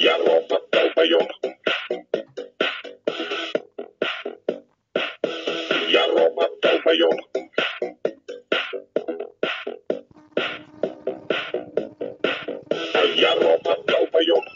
Я робот долбоёб. Я робот долбоёб. Я робот долбоёб.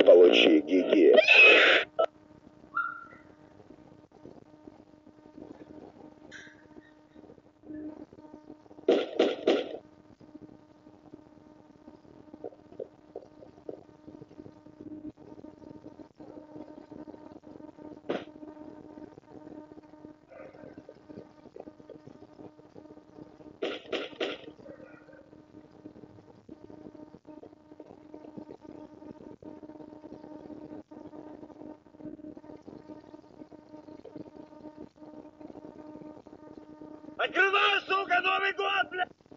Получи гиги. Открывай, сука, Новый год, блядь!